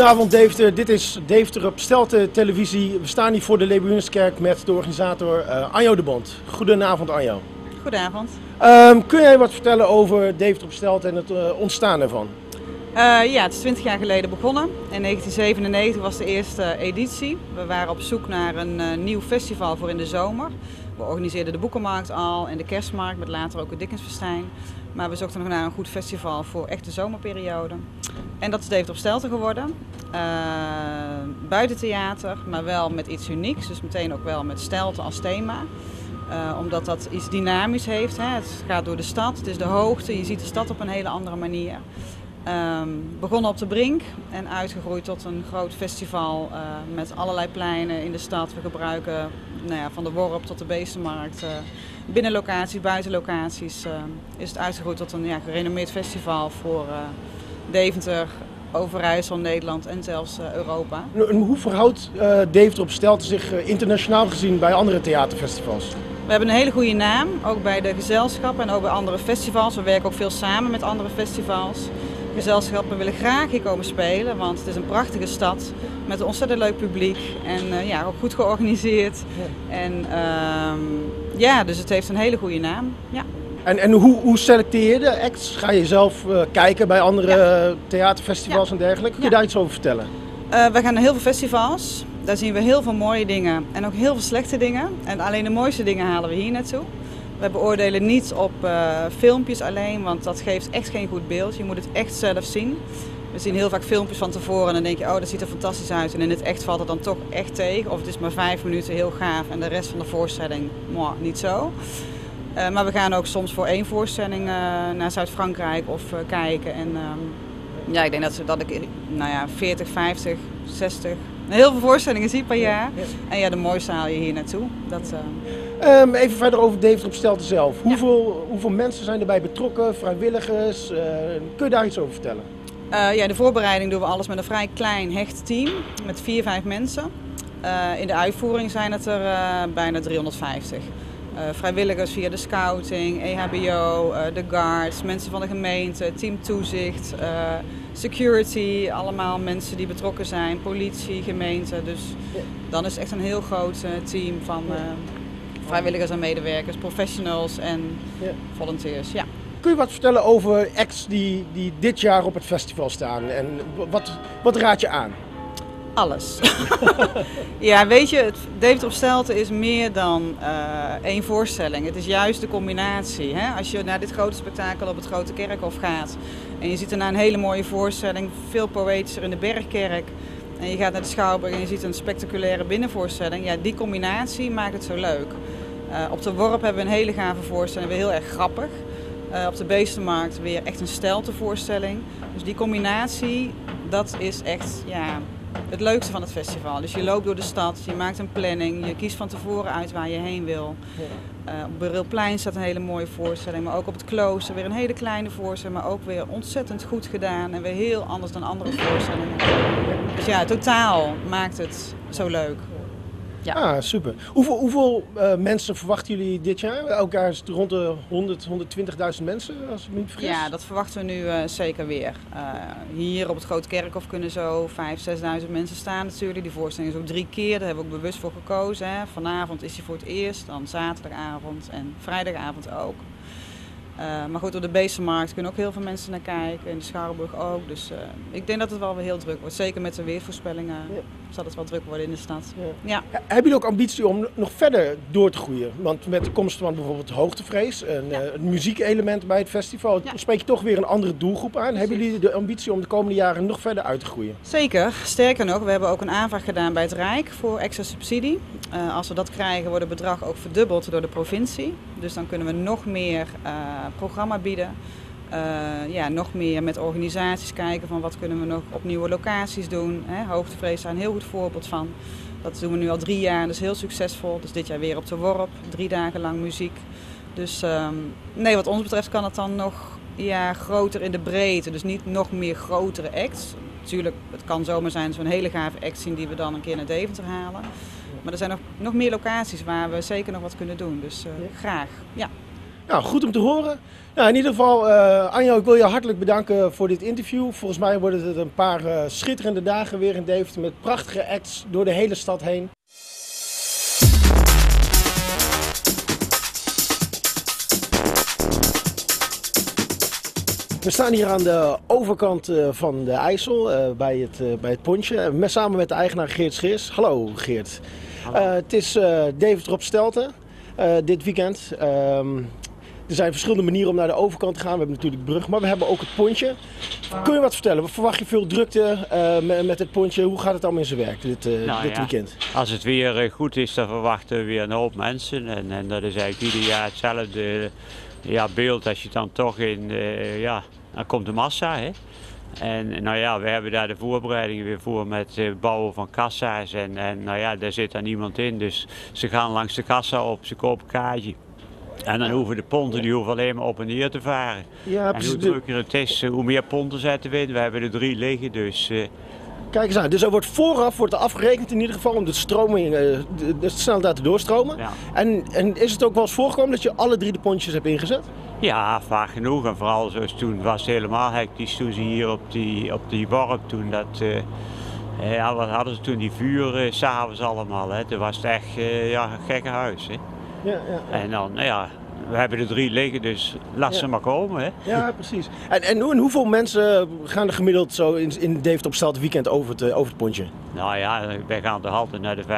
Goedenavond Deventer, dit is Deventer op Stelte televisie. We staan hier voor de Lebuinuskerk met de organisator uh, Anjo de Bond. Goedenavond Anjo. Goedenavond. Um, kun jij wat vertellen over Deventer op Stelte en het uh, ontstaan ervan? Uh, ja, het is 20 jaar geleden begonnen. In 1997 was de eerste editie. We waren op zoek naar een nieuw festival voor in de zomer. We organiseerden de boekenmarkt al en de kerstmarkt met later ook het Dickensfestijn. Maar we zochten nog naar een goed festival voor echt de zomerperiode. En dat is Deventer op Stelten geworden. Uh, buitentheater, maar wel met iets unieks. Dus meteen ook wel met Stelten als thema. Uh, omdat dat iets dynamisch heeft. Hè. Het gaat door de stad, het is de hoogte, je ziet de stad op een hele andere manier. Um, begonnen op de Brink en uitgegroeid tot een groot festival uh, met allerlei pleinen in de stad. We gebruiken nou ja, van de Worp tot de Beestenmarkt, uh, binnenlocaties, buitenlocaties. Uh, is het uitgegroeid tot een ja, gerenommeerd festival voor Deventer, Overijssel, Nederland en zelfs Europa. En hoe verhoudt Deventer op Stelten zich internationaal gezien bij andere theaterfestivals? We hebben een hele goede naam, ook bij de gezelschappen en ook bij andere festivals. We werken ook veel samen met andere festivals gezelschappen willen graag hier komen spelen, want het is een prachtige stad met een ontzettend leuk publiek en uh, ja, ook goed georganiseerd. Ja. En uh, ja, dus het heeft een hele goede naam. Ja. En, en hoe, hoe selecteer je de acts? Ga je zelf uh, kijken bij andere ja. theaterfestivals ja. en dergelijke? Kun je daar iets over vertellen? Uh, we gaan naar heel veel festivals. Daar zien we heel veel mooie dingen en ook heel veel slechte dingen. En alleen de mooiste dingen halen we hier naartoe. We beoordelen niet op uh, filmpjes alleen, want dat geeft echt geen goed beeld. Je moet het echt zelf zien. We zien heel vaak filmpjes van tevoren en dan denk je, oh dat ziet er fantastisch uit. En in het echt valt het dan toch echt tegen. Of het is maar vijf minuten heel gaaf en de rest van de voorstelling, niet zo. Uh, maar we gaan ook soms voor één voorstelling uh, naar Zuid-Frankrijk of kijken. En ehm, ja, ik denk dat, ze, dat ik nou ja, 40, 50, 60, heel veel voorstellingen zie per jaar. En ja, de mooiste haal je hier naartoe. Dat, Um, even verder over op Stelten zelf. Hoeveel, ja. hoeveel mensen zijn erbij betrokken, vrijwilligers? Uh, kun je daar iets over vertellen? Uh, ja, de voorbereiding doen we alles met een vrij klein hecht team, met vier, vijf mensen. Uh, in de uitvoering zijn het er bijna 350. vrijwilligers via de scouting, EHBO, de guards, mensen van de gemeente, team toezicht, security, allemaal mensen die betrokken zijn, politie, gemeente. Dus dan is het echt een heel groot team van vrijwilligers en medewerkers, professionals en ja. volunteers. Ja. Kun je wat vertellen over acts die, die dit jaar op het festival staan en wat, wat raad je aan? Alles. ja, weet je, het David op Stelten is meer dan uh, één voorstelling. Het is juist de combinatie. Hè? Als je naar dit grote spektakel op het Grote Kerkhof gaat en je ziet er naar een hele mooie voorstelling, veel poëtischer in de Bergkerk. En je gaat naar de Schouwburg en je ziet een spectaculaire binnenvoorstelling. Ja, die combinatie maakt het zo leuk. Uh, op de Worp hebben we een hele gave voorstelling, weer heel erg grappig. Uh, op de Beestenmarkt weer echt een steltevoorstelling. Dus die combinatie, dat is echt ja, het leukste van het festival. Dus je loopt door de stad, je maakt een planning, je kiest van tevoren uit waar je heen wil. Uh, op Berilplein staat een hele mooie voorstelling, maar ook op het klooster weer een hele kleine voorstelling, maar ook weer ontzettend goed gedaan en weer heel anders dan andere voorstellingen. Dus ja, totaal maakt het zo leuk. Ja. Ah, super. Hoeveel, hoeveel uh, mensen verwachten jullie dit jaar? Elk jaar is het rond de 100, 120.000 mensen, als ik me niet vergis. Ja, dat verwachten we nu uh, zeker weer. Uh, hier op het Grote Kerkhof kunnen zo 5.000, 6.000 mensen staan natuurlijk. Die voorstelling is ook drie keer, daar hebben we ook bewust voor gekozen. Hè. Vanavond is hij voor het eerst, dan zaterdagavond en vrijdagavond ook. Uh, maar goed, op de Beestenmarkt kunnen ook heel veel mensen naar kijken. In de Schouwburg ook. Dus uh, ik denk dat het wel weer heel druk wordt. Zeker met de weervoorspellingen ja. zal het wel druk worden in de stad. Ja. Ja. Hebben jullie ook ambitie om nog verder door te groeien? Want met de komst van bijvoorbeeld hoogtevrees, een uh, het muziekelement bij het festival, spreek je toch weer een andere doelgroep aan. Precies. Hebben jullie de ambitie om de komende jaren nog verder uit te groeien? Zeker. Sterker nog, we hebben ook een aanvraag gedaan bij het Rijk voor extra subsidie. Als we dat krijgen, wordt het bedrag ook verdubbeld door de provincie. Dus dan kunnen we nog meer programma bieden. Uh, ja, nog meer met organisaties kijken van wat kunnen we nog op nieuwe locaties doen. Hè, Hoogtevrees daar een heel goed voorbeeld van. Dat doen we nu al drie jaar, is heel succesvol. Dus dit jaar weer op de Worp, drie dagen lang muziek. Dus um, nee, wat ons betreft kan het dan nog ja, groter in de breedte. Dus niet nog meer grotere acts. Natuurlijk, het kan zomaar zijn zo'n hele gave act zien die we dan een keer naar Deventer halen. Maar er zijn nog, nog meer locaties waar we zeker nog wat kunnen doen. Dus uh, ja. graag, ja. Nou, goed om te horen. Nou, in ieder geval, uh, Anjo, ik wil je hartelijk bedanken voor dit interview. Volgens mij worden het een paar uh, schitterende dagen weer in Deventer met prachtige acts door de hele stad heen. We staan hier aan de overkant uh, van de IJssel, uh, bij, het, uh, bij het pontje. Met, samen met de eigenaar Geert Scheers. Hallo Geert. Hallo. het is Deventer op Stelten dit weekend. Um, er zijn verschillende manieren om naar de overkant te gaan. We hebben natuurlijk de brug, maar we hebben ook het pontje. Kun je wat vertellen? Verwacht je veel drukte met, met, het pontje? Hoe gaat het allemaal in zijn werk dit, nou, dit ja. weekend? Als het weer goed is, dan verwachten we weer een hoop mensen. En, en dat is eigenlijk ieder jaar hetzelfde ja, beeld als je dan toch in, uh, ja, dan komt de massa. Hè? En nou ja, we hebben daar de voorbereidingen weer voor met het bouwen van kassa's. En, en nou ja, daar zit dan niemand in. Dus ze gaan langs de kassa op, ze kopen kaartje. En dan hoeven de ponten die hoeven alleen maar op en neer te varen. Ja, en hoe drukker het is, hoe meer ponten zetten we in. We hebben er drie liggen, dus... Uh, Kijk eens aan, dus er wordt vooraf wordt er afgerekend in ieder geval om de stroming, uh, de, de snelheid te doorstromen. Ja. En, en is het ook wel eens voorgekomen dat je alle drie de pontjes hebt ingezet? Ja, vaak genoeg. En vooral zoals toen was het helemaal hectisch toen ze hier op die, op die worp toen dat... Uh, ja, wat hadden ze toen? Die vuren uh, s'avonds allemaal. Hè. Toen was het echt uh, ja, een gekke huis. Hè. Ja, ja, ja. En dan, nou ja, we hebben er drie liggen, dus laat ze maar komen. Hè? Ja, precies. En, en, hoeveel mensen gaan er gemiddeld zo in, in Deventer op het weekend over het, over het pontje? Nou ja, wij gaan toch altijd naar de 25.000, 30.000.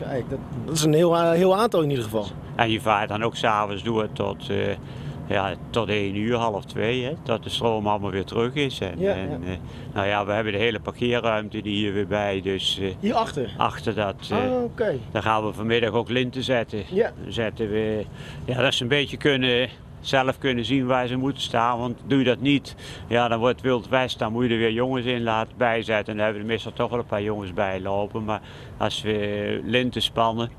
Kijk, dat, dat, is een heel, heel aantal in ieder geval. En je vaart dan ook s'avonds door tot... Uh, ja, tot 1 uur, half 2, hè, dat de stroom allemaal weer terug is. En, ja, en uh, nou ja, we hebben de hele parkeerruimte die hier weer bij. Dus, uh, hier achter? Achter dat. Uh, oh, okay. Dan gaan we vanmiddag ook linten zetten. Ja. Zetten we, ja, dat ze een beetje kunnen, zelf kunnen zien waar ze moeten staan. Want doe je dat niet, ja, dan wordt het wild west. Dan moet je er weer jongens in laten bijzetten. En dan hebben we meestal toch wel een paar jongens bij lopen. Maar als we linten spannen,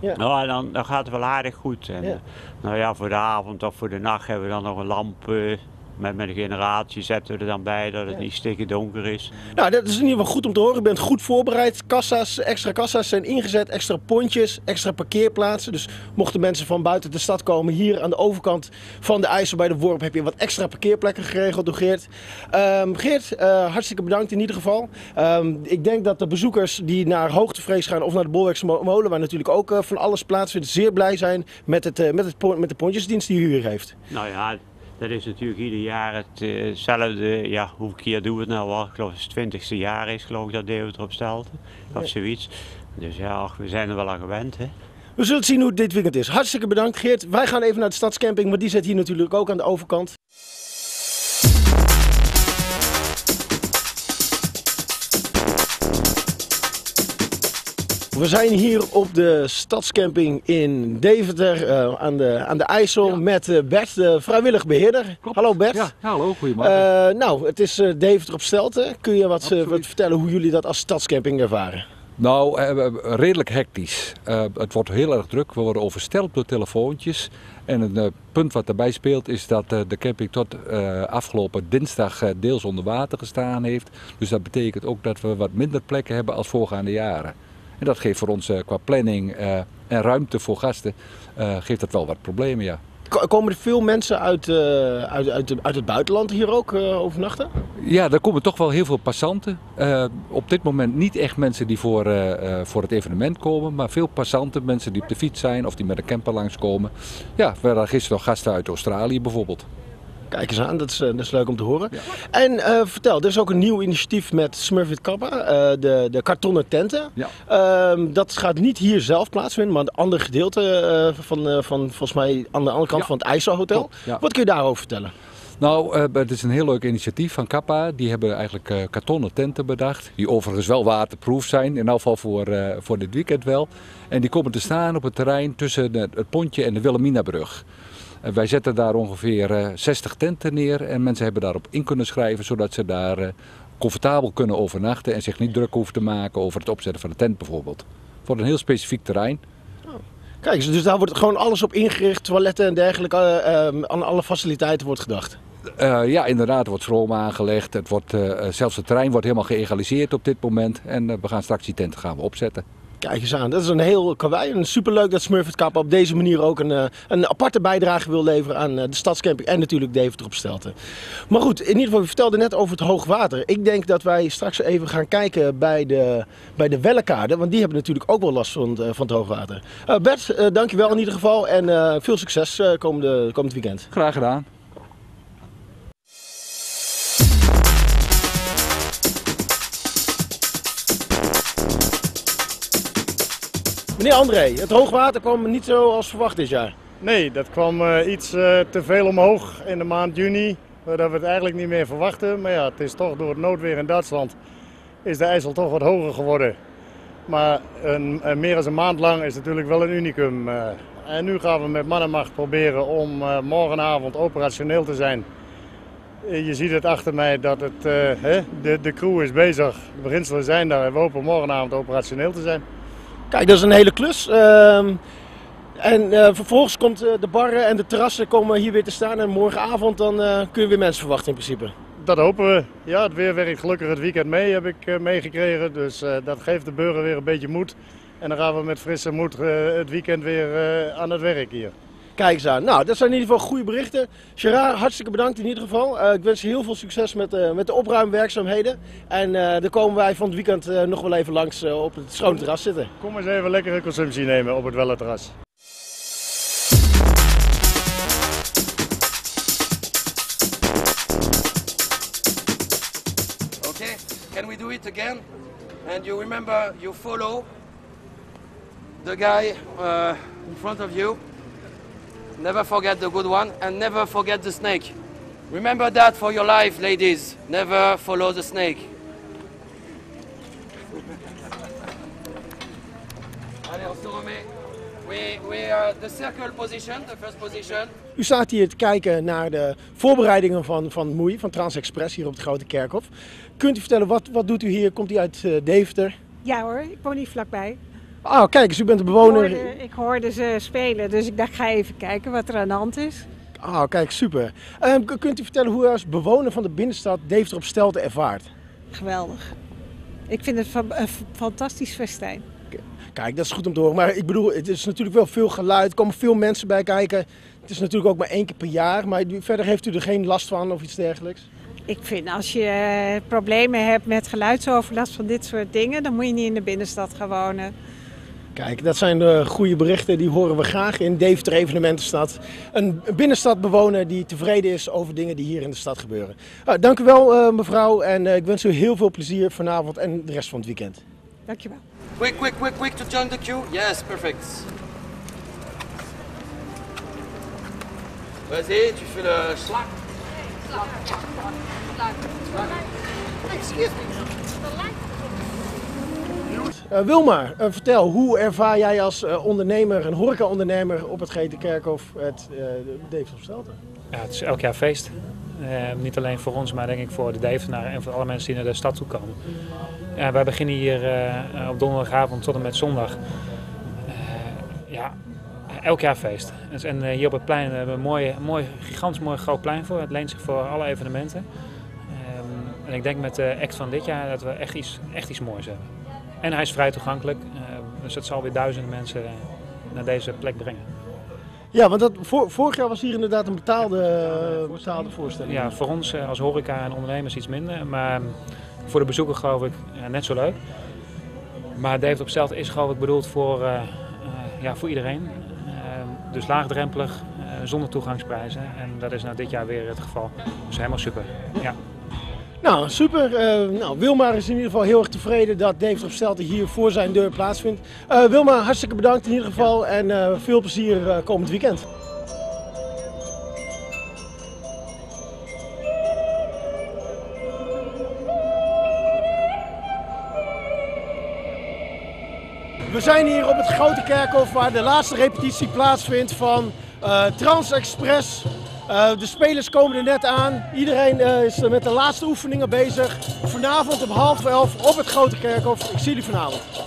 ja. Nou, dan, dan gaat het wel aardig goed. En, ja. Nou ja, voor de avond of voor de nacht hebben we dan nog een lamp uh, met, met een generatie zetten we er dan bij dat het niet stikken donker is. Nou, dat is in ieder geval goed om te horen. Je bent goed voorbereid. Kassa's, extra kassa's zijn ingezet, extra pontjes, extra parkeerplaatsen. Dus mochten mensen van buiten de stad komen, hier aan de overkant van de IJssel bij de Worp heb je wat extra parkeerplekken geregeld door Geert. Um, Geert, uh, hartstikke bedankt in ieder geval. Um, ik denk dat de bezoekers die naar Hoogtevrees gaan of naar de Bolwerkse Molen, waar natuurlijk ook uh, van alles plaatsvindt, zeer blij zijn met, het, uh, met, het, met de pontjesdienst die u hier heeft. Nou ja, dat is natuurlijk ieder jaar hetzelfde. Ja, hoeveel keer doen we het nou al? Ik geloof het het twintigste jaar is geloof ik dat Deventer op stelt. Of zoiets. Dus ja, we zijn er wel aan gewend. Hè. We zullen zien hoe dit weekend is. Hartstikke bedankt Geert. Wij gaan even naar de stadscamping, maar die zit hier natuurlijk ook aan de overkant. We zijn hier op de stadscamping in Deventer uh, aan, de, aan de IJssel met uh, Bert, de vrijwillig beheerder. Hallo Bert. Ja, hallo, goedemorgen. Uh, nou, het is Deventer op Stelten. Kun je wat, wat, vertellen hoe jullie dat als stadscamping ervaren? Nou, redelijk hectisch. het wordt heel erg druk. We worden oversteld door telefoontjes. En het punt wat daarbij speelt is dat de camping tot afgelopen dinsdag deels onder water gestaan heeft. Dus dat betekent ook dat we wat minder plekken hebben als voorgaande jaren. En dat geeft voor ons eh, qua planning eh, en ruimte voor gasten, eh, geeft dat wel wat problemen, ja. Komen er veel mensen uit, uit, uit, uit, het buitenland hier ook overnachten? Ja, er komen toch wel heel veel passanten. op dit moment niet echt mensen die voor, voor het evenement komen, maar veel passanten, mensen die op de fiets zijn of die met een camper langskomen. Ja, we hadden gisteren nog gasten uit Australië bijvoorbeeld. Kijk eens aan, dat is, eh, dat is leuk om te horen. En uh, vertel, er is ook een nieuw initiatief met Smurfit Kappa, uh, de, de kartonnen tenten. Ja. Uh, dat gaat niet hier zelf plaatsvinden, maar een ander gedeelte van, van volgens mij aan de andere kant van het IJsselhotel. Ja. Wat kun je daarover vertellen? Nou, het is een heel leuk initiatief van Kappa. Die hebben eigenlijk kartonnen tenten bedacht. Die overigens wel waterproof zijn, in elk geval voor, voor dit weekend wel. En die komen te staan op het terrein tussen het Pontje en de Wilhelminabrug. Eh, wij zetten daar ongeveer 60 eh, tenten neer en mensen hebben daarop in kunnen schrijven zodat ze daar eh, comfortabel kunnen overnachten en zich niet druk hoeven te maken over het opzetten van de tent bijvoorbeeld. Voor een heel specifiek terrein. Oh. Kijk, dus daar wordt gewoon alles op ingericht, toiletten en dergelijke, aan alle faciliteiten wordt gedacht. Uh, ja, inderdaad, er wordt stroom aangelegd. Het wordt, uh, zelfs het terrein wordt helemaal geëgaliseerd op dit moment. En uh, we gaan straks die tenten gaan we opzetten. Kijk eens aan, dat is een heel kawaii. En superleuk dat Smurfit Kappa op deze manier ook een, eh, een aparte bijdrage wil leveren aan eh, de stadscamping en natuurlijk Deventer op Stelten. Maar goed, in ieder geval, je vertelde net over het hoogwater. Ik denk dat wij straks even gaan kijken bij de, bij de Wellekade, want die hebben natuurlijk ook wel last van, het, eh, van het hoogwater. Uh, Bert, uh, dankjewel in ieder geval en veel succes komende, komend weekend. Graag gedaan. Meneer André, het hoogwater kwam niet zo als verwacht dit jaar. Nee, dat kwam uh, iets uh, te veel omhoog in de maand juni. Dat we het eigenlijk niet meer verwachten. Maar ja, het is toch door het noodweer in Duitsland is de IJssel toch wat hoger geworden. Maar een, een meer dan een maand lang is natuurlijk wel een unicum. En nu gaan we met mannenmacht proberen om morgenavond operationeel te zijn. Je ziet het achter mij dat het, hè, de, de crew is bezig. De beginselen zijn daar en we hopen morgenavond operationeel te zijn. Kijk, dat is een hele klus. Uh, en uh, vervolgens komt uh, de barren en de terrassen komen hier weer te staan. En morgenavond dan uh, kun je weer mensen verwachten in principe. Dat hopen we. Ja, het weer werkt gelukkig het weekend mee, heb ik meegekregen. Dus dat geeft de burger weer een beetje moed. En dan gaan we met frisse moed het weekend weer aan het werk hier. Kijk eens aan. Nou, dat zijn in ieder geval goede berichten. Gerard, hartstikke bedankt in ieder geval. Uh, ik wens je heel veel succes met, uh, met de opruimwerkzaamheden. En uh, dan komen wij van het weekend nog wel even langs op het schone terras zitten. Kom eens even lekkere consumptie nemen op het Welle terras. Okay, can we do it again? And you remember, you follow the guy in front of you. Never forget the good one and never forget the snake. Remember that for your life, ladies. Never follow the snake. Allez, on se remet. We, we are the circle position, the first position. U staat hier te kijken naar de voorbereidingen van, van Moei, van Transexpress hier op het Grote Kerkhof. Kunt u vertellen, wat, wat doet u hier? Komt u uit uh, Deventer? Ja hoor, ik woon hier vlakbij. Ah, oh, kijk eens, u bent de bewoner. Ik hoorde, ik hoorde, ze spelen, dus ik dacht, ga even kijken wat er aan de hand is. Ah, oh, kijk, super. Um, kunt u vertellen hoe u als bewoner van de binnenstad Deventer op Stelten ervaart? Geweldig. Ik vind het een fantastisch festijn. Kijk, dat is goed om te horen. Maar ik bedoel, het is natuurlijk wel veel geluid. Er komen veel mensen bij kijken. Het is natuurlijk ook maar één keer per jaar. Maar verder heeft u er geen last van of iets dergelijks? Ik vind als je problemen hebt met geluidsoverlast van dit soort dingen, dan moet je niet in de binnenstad gaan wonen. Kijk, dat zijn de goede berichten, die horen we graag in Deventer Evenementenstad. Een binnenstadbewoner die tevreden is over dingen die hier in de stad gebeuren. Nou, dank u wel uh, mevrouw en uh, ik wens u heel veel plezier vanavond en de rest van het weekend. Dankjewel. Quick, quick, quick, quick to join the queue. Yes, perfect. Vas-y, tu fais le slack. Slack. Slack. Slack. Excuse me. Uh, Wilma, uh, vertel, hoe ervaar jij als uh, ondernemer, een horeca-ondernemer op het Gete Kerkhof het uh, Deventer Stelten? Ja, het is elk jaar feest. niet alleen voor ons, maar denk ik voor de Devenaren en voor alle mensen die naar de stad toe komen. Wij beginnen hier op donderdagavond tot en met zondag. ja, elk jaar feest. En hier op het plein hebben we een mooi, mooi, gigantisch mooi groot plein voor. Het leent zich voor alle evenementen. Um, en ik denk met de act van dit jaar dat we echt iets, echt iets moois hebben. En hij is vrij toegankelijk, dus het zal weer duizenden mensen naar deze plek brengen. Ja, want dat, vorig jaar was hier inderdaad een betaalde, betaalde voorstelling. Ja, voor ons als horeca en ondernemers iets minder, maar voor de bezoeker geloof ik ja, net zo leuk. Maar David op is geloof ik bedoeld voor, uh, uh, ja, voor iedereen. Uh, dus laagdrempelig, zonder toegangsprijzen. En dat is nou dit jaar weer het geval. Dus helemaal super. Ja. Nou, super. Uh, nou, Wilma is in ieder geval heel erg tevreden dat Dave op Stelten hier voor zijn deur plaatsvindt. Uh, Wilma, hartstikke bedankt in ieder geval en uh, veel plezier komend weekend. We zijn hier op het Grote Kerkhof waar de laatste repetitie plaatsvindt van Trans Express. Uh, de spelers komen er net aan. Iedereen uh, is met de laatste oefeningen bezig. Vanavond om half elf op het Grote Kerkhof. Ik zie jullie vanavond.